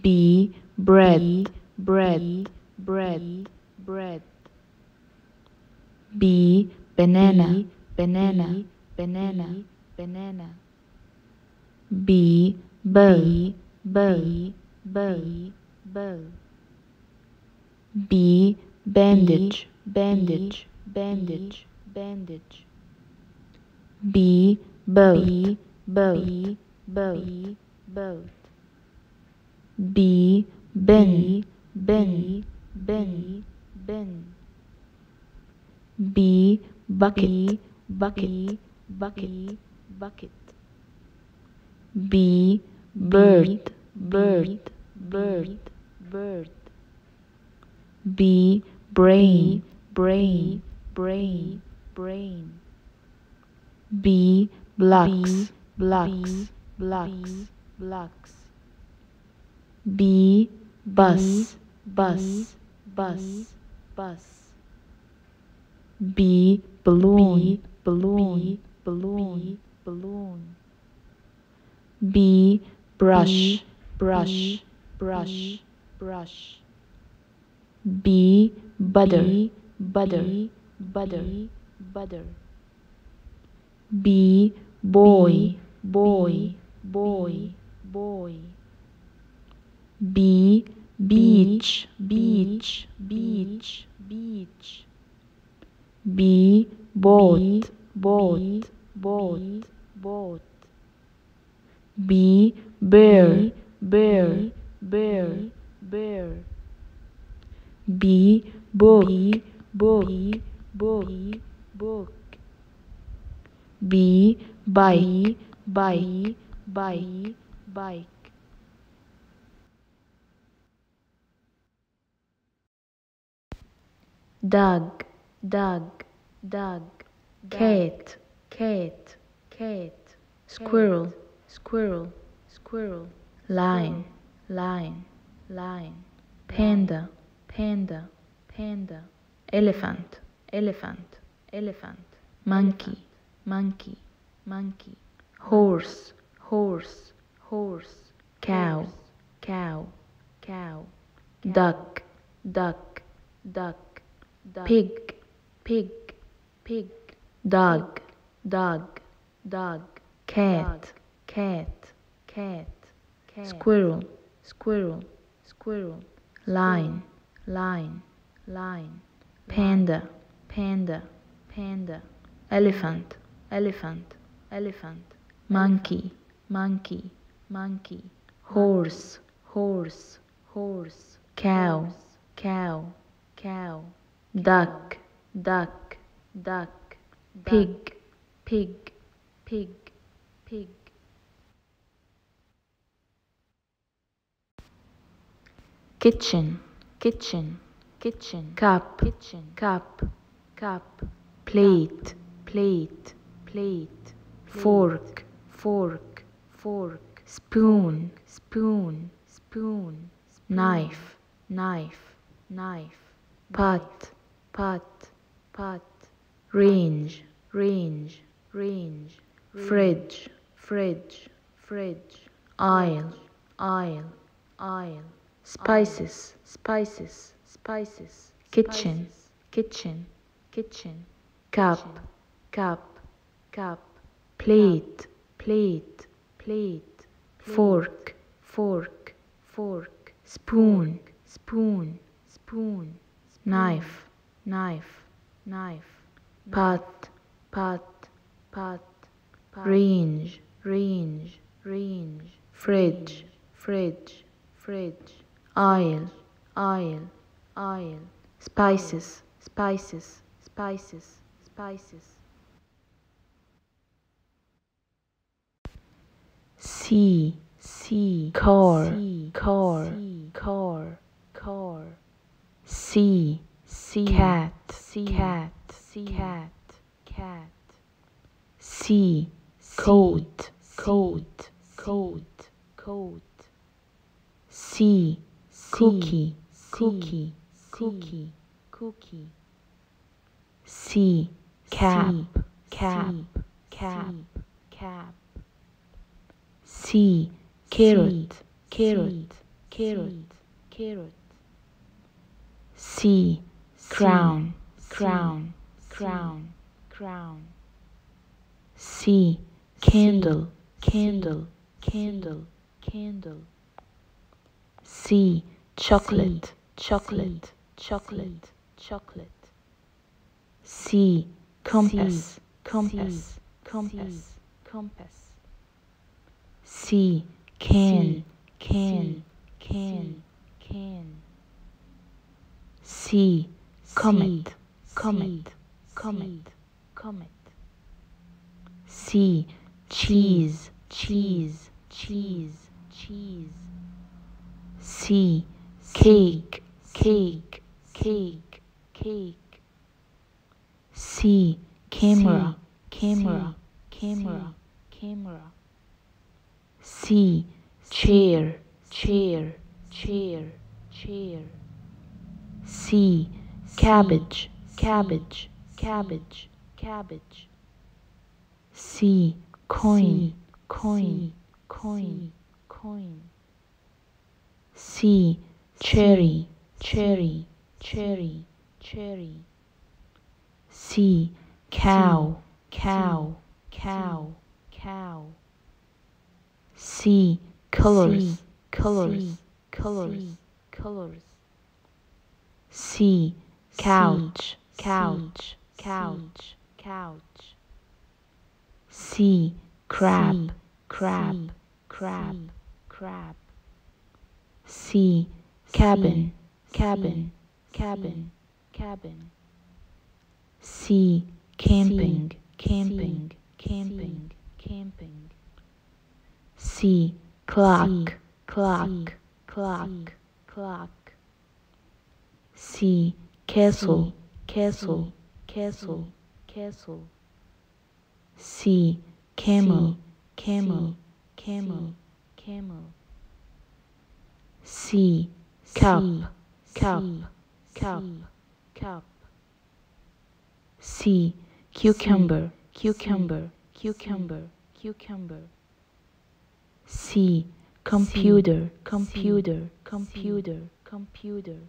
B bread. Bread. Bread. Bread. B banana. Banana. Banana. Banana. B bell bell bell bell B bandage. Bandage. Bandage. Bandage. B belt belt belt belt B bin bin bin bin B bucket. Bucket. Bucket. Bucket. B bird. bird. bird. bird. B brain. Brain. Brain brain. B blocks. Blocks. Blocks. Blocks B bus. Bus. Bus. Bus. B balloon. Balloon. Balloon. Balloon. B brush. Brush. Brush. Brush. B butter. Butter. Butter. Butter. B boy. Boy. Boy boy B beach beach beach beach. B boat boat boat. boat. B bear bear bear bear. B book book book. book. B bike bike bike. bike dog dog dog cat cat cat squirrel squirrel squirrel. Lion lion lion panda panda panda. Elephant elephant elephant. Monkey monkey monkey. Horse horse horse. cow cow. Cow. Duck duck duck pig. Pig. Pig. Dog dog dog cat. Cat. Cat. Squirrel. Squirrel. Squirrel. Lion lion lion panda. Panda. Panda. Elephant. Elephant. Elephant. Monkey. Monkey. Monkey. Horse. Horse. Horse. Cow. Cow. Cow duck duck duck. Pig pig pig pig. Kitchen kitchen kitchen. Cup kitchen. cup cup. plate plate plate fork fork fork. Spoon spoon spoon. Knife knife knife. Pot, pot, pot, range, range, range, fridge, fridge, fridge, aisle, aisle, aisle, spices, spices, spices, kitchen, kitchen, kitchen, cup, cup, cup, plate, plate, plate, fork, fork, fork, spoon, spoon, spoon, knife, knife, knife, pot, pot, pot, range, range, range, fridge, fridge, fridge, aisle, aisle, aisle, spices, spices, spices, spices. C, C, car, car, car, car. C, C, cat, cat, cat, cat. C, coat, coat, coat, coat. C, cookie, cookie, cookie, cookie. C, cap, cap, cap, cap. C, carrot, carrot, carrot, carrot. C, crown, crown, crown, crown. C, candle, candle, candle, candle. C, chocolate, chocolate, chocolate, chocolate. C, compass, compass, compass, compass. C, can, can, can, can. C, comet, comet, comet, comet. C, cheese, cheese, cheese, cheese. C, cake, cake, cake, cake. C, camera, camera, camera, camera. C, chair, chair, chair, chair. C, cabbage, cabbage, cabbage, cabbage. C, coin, coin, coin, coin. C, cherry, cherry, cherry, cherry. C, cow, cow, cow, cow. C, colors, colors, colors, colors. C, couch, couch, couch, couch. C, crab, crab, crab, crab. C, cabin, cabin, cabin, cabin. C, camping, camping, camping, camping. C, clock, clock, clock, clock. C, castle, castle, castle, castle. C, camel, camel, camel, camel. C, cup, cup, cup, cup. C, cucumber, cucumber, cucumber, cucumber. C, computer, computer, computer, computer.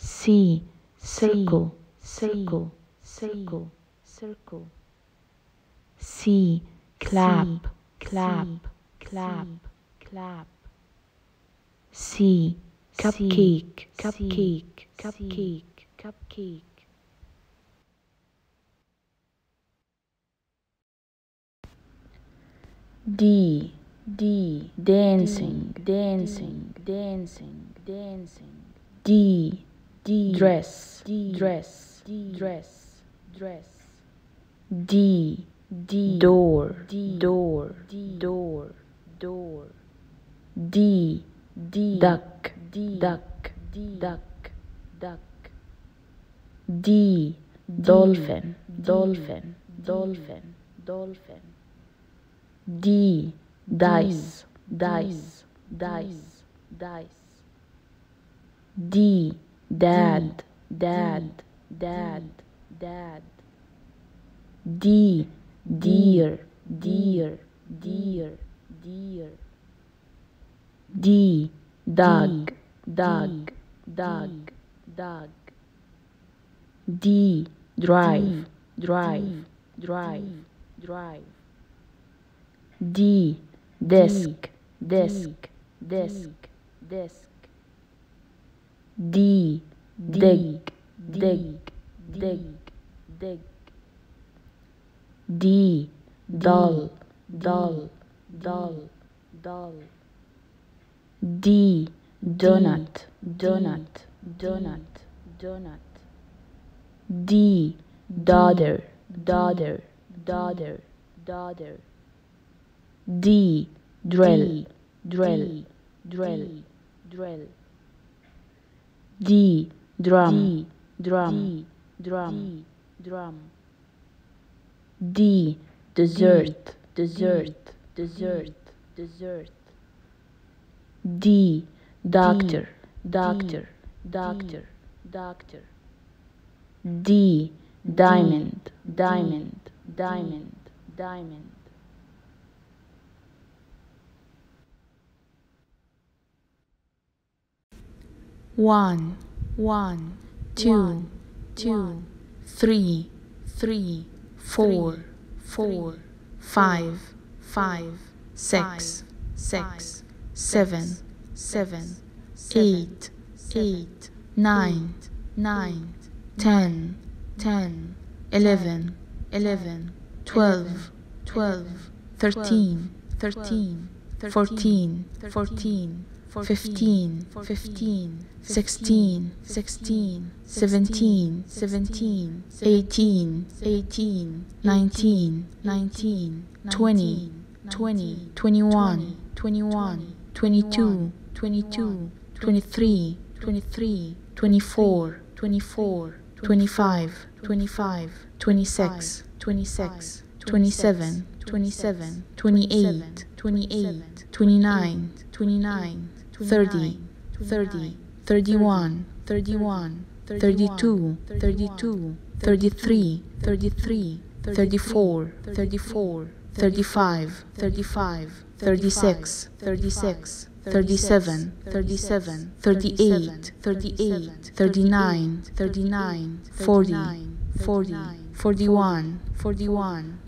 C, circle, circle, circle, circle. C, clap, clap, clap, clap. C, cupcake, cupcake, cupcake, cupcake. D, D, dancing, dancing, dancing, dancing. D, D, dress, D, dress, D, dress, dress. D, D, door, D, door, D, door, door. D, D, duck, D, duck, D, duck, duck. D, dolphin, dolphin, dolphin, dolphin. D, dice, dice, dice, dice. D, dad, dad. Dad. Dad. D. Deer deer deer deer D. Dog dog dog dog D. Drive. Drive. Drive. Drive. D. Desk. Desk. Desk. Desk D. Dig. Dig. Dig. Dig. D. Dull. Dull. Dull. Dull. D. Donut. Donut. Donut. Donut. D. Daughter. Daughter. Daughter. Daughter. D. Drill. Drill. Drill drill D drum. D drum. D, drum. D, drum. D. Dessert. Dessert. Dessert. Dessert. D. Doctor. Doctor. Doctor. Doctor. D. Diamond. Diamond. Diamond. Diamond one, one, two, two, three, three, four, four, five, five, six, six, seven, seven, eight, eight, nine, nine, ten, ten, eleven, eleven, twelve, twelve, thirteen, thirteen, fourteen, fourteen, fifteen, fifteen, sixteen, sixteen, seventeen, seventeen, eighteen, eighteen, nineteen, nineteen, twenty, twenty, twenty-one, twenty-one, twenty-two, twenty-two, twenty-three, twenty-three, twenty-four, twenty-four, twenty-five, twenty-five, twenty-six, twenty-six, twenty-seven, twenty-seven, twenty-eight, twenty-eight, twenty-nine, twenty-nine, thirty, thirty, thirty-one, thirty-one, thirty-two, thirty-two, thirty-three, thirty-three, thirty-four, thirty-four, thirty-five, thirty-five, thirty-six, thirty-six, thirty-seven, thirty-seven, thirty-eight, thirty-eight, thirty-nine, thirty-nine, forty, forty, forty-one, forty-one,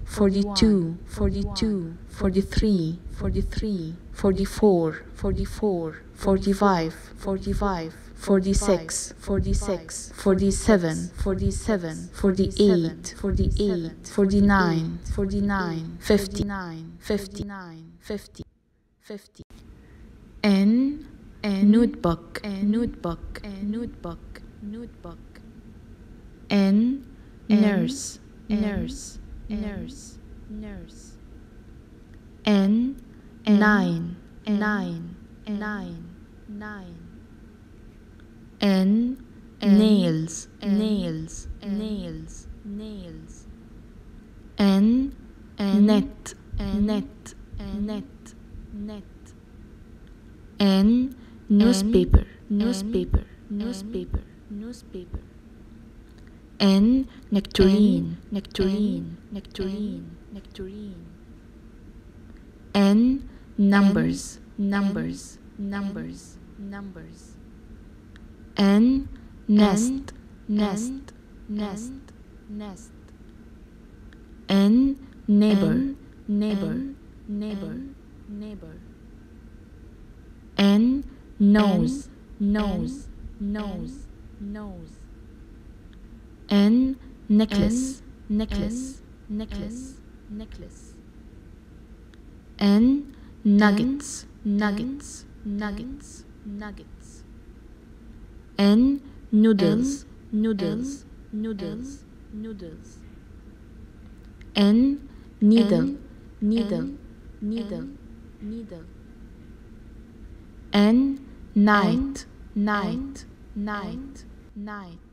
forty-two, forty-two, forty-three, forty-three, forty-four, forty-four, forty-five, forty-five, forty-six, forty-six, forty-seven, forty-seven, forty-eight, forty-eight, forty-nine, forty-nine, fifty-nine, fifty-nine, fifty, fifty. N N notebook N notebook N notebook notebook. N nurse nurse nurse. nurse. N nine. Nine. Nine. Nine. N. Nails. Nails. Nails. Nails. N. Net. Net. Net. Net. N. Newspaper. Newspaper. Newspaper. Newspaper. N. Nectarine. Nectarine. Nectarine. Nectarine N numbers. Numbers. Numbers. Numbers. N nest. Nest. Nest. Nest. N neighbor. Neighbor. Neighbor. Neighbor. N nose. Nose. Nose. Nose. N necklace. Necklace. Necklace. Necklace N nuggets. Nuggets. Nuggets. Nuggets. N noodles. Noodles. noodles. Noodles. N needle. Needle. needle. needle. N night. Night. Night. Night